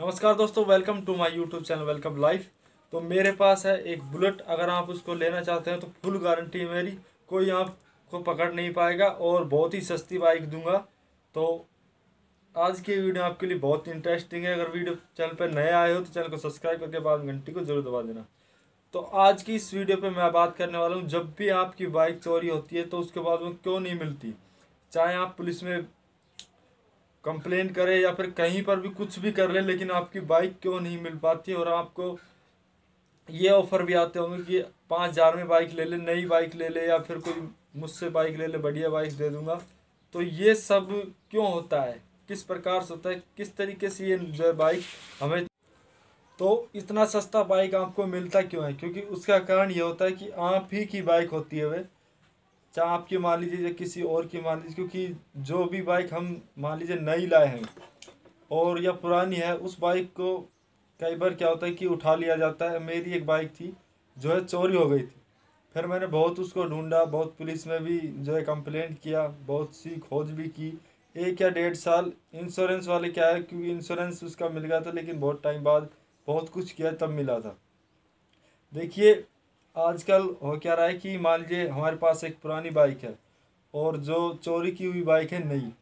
नमस्कार दोस्तों welcome to my YouTube channel welcome life तो मेरे पास है एक बुलेट अगर आप उसको लेना चाहते हैं तो फुल गारंटी है मेरी, कोई आपको पकड़ नहीं पाएगा और बहुत ही सस्ती बाइक दूँगा। तो आज की वीडियो आपके लिए बहुत इंटरेस्टिंग है। अगर वीडियो चैनल पर नए आए हो तो चैनल को सब्सक्राइब करके बाद घंटी को ज़रूर दबा देना। तो आज की इस वीडियो पर मैं बात करने वाला हूँ, जब भी आपकी बाइक चोरी होती है तो उसके बाद में क्यों नहीं मिलती? चाहे आप पुलिस में कंप्लेन करे या फिर कहीं पर भी कुछ भी कर ले, लेकिन आपकी बाइक क्यों नहीं मिल पाती और आपको ये ऑफ़र भी आते होंगे कि पाँच हज़ार में बाइक ले ले, नई बाइक ले ले या फिर कोई मुझसे बाइक ले ले, बढ़िया बाइक दे दूँगा। तो ये सब क्यों होता है? किस प्रकार से होता है? किस तरीके से ये जो है बाइक हमें तो इतना सस्ता बाइक आपको मिलता क्यों है? क्योंकि उसका कारण ये होता है कि आप ही की बाइक होती है वह चाहे आपकी मान लीजिए या किसी और की मान लीजिए, क्योंकि जो भी बाइक हम मान लीजिए नई लाए हैं और या पुरानी है, उस बाइक को कई बार क्या होता है कि उठा लिया जाता है। मेरी एक बाइक थी, जो है चोरी हो गई थी। फिर मैंने बहुत उसको ढूंढा, बहुत पुलिस में भी जो है कंप्लेंट किया, बहुत सी खोज भी की। एक या डेढ़ साल इंश्योरेंस वाले क्या है, क्योंकि इंश्योरेंस उसका मिल गया था, लेकिन बहुत टाइम बाद बहुत कुछ किया तब मिला था। देखिए आजकल हो क्या रहा है कि मान लीजिए हमारे पास एक पुरानी बाइक है और जो चोरी की हुई बाइक है नई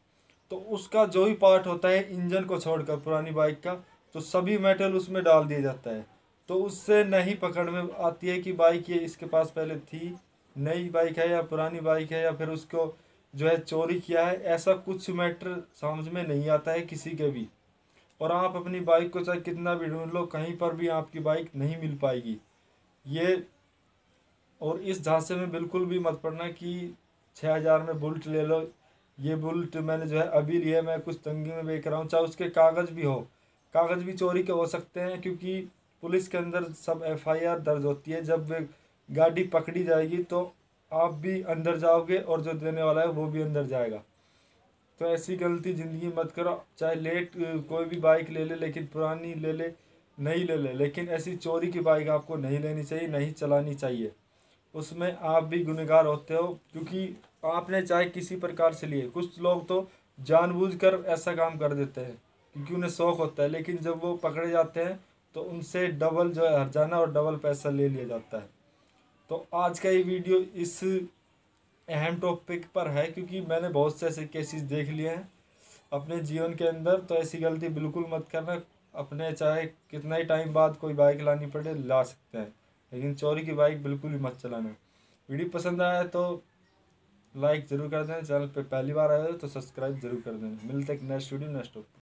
तो उसका जो भी पार्ट होता है इंजन को छोड़कर पुरानी बाइक का तो सभी मेटल उसमें डाल दिया जाता है। तो उससे नहीं पकड़ में आती है कि बाइक ये इसके पास पहले थी, नई बाइक है या पुरानी बाइक है या फिर उसको जो है चोरी किया है, ऐसा कुछ मैटर समझ में नहीं आता है किसी के भी। और आप अपनी बाइक को चाहे कितना भी ढूंढ लो, कहीं पर भी आपकी बाइक नहीं मिल पाएगी। ये और इस झांसे में बिल्कुल भी मत पड़ना कि छः हज़ार में बुलट ले लो। ये बुलट मैंने जो है अभी लिया मैं कुछ तंगी में बेच रहा हूँ, चाहे उसके कागज़ भी हो। कागज़ भी चोरी के हो सकते हैं, क्योंकि पुलिस के अंदर सब एफआईआर दर्ज होती है। जब गाड़ी पकड़ी जाएगी तो आप भी अंदर जाओगे और जो देने वाला है वो भी अंदर जाएगा। तो ऐसी गलती ज़िंदगी मत करो, चाहे लेट कोई भी बाइक ले ले, लेकिन पुरानी ले ले नहीं ले ले। लेकिन ऐसी चोरी की बाइक आपको नहीं लेनी चाहिए, नहीं चलानी चाहिए। उसमें आप भी गुनहगार होते हो, क्योंकि आपने चाहे किसी प्रकार से लिए। कुछ लोग तो जानबूझकर ऐसा काम कर देते हैं, क्योंकि उन्हें शौक होता है, लेकिन जब वो पकड़े जाते हैं तो उनसे डबल जो है हरजाना और डबल पैसा ले लिया जाता है। तो आज का ये वीडियो इस अहम टॉपिक पर है, क्योंकि मैंने बहुत से ऐसे केसेस देख लिए हैं अपने जीवन के अंदर तो ऐसी गलती बिल्कुल मत करना। अपने चाहे कितना ही टाइम बाद कोई बाइक लानी पड़े, ला सकते हैं। लेकिन चोरी की बाइक बिल्कुल भी मत चलाना। वीडियो पसंद आया तो लाइक ज़रूर कर देना, चैनल पे पहली बार आए हो तो सब्सक्राइब ज़रूर कर देना। मिलते हैं नेक्स्ट वीडियो नेक्स्ट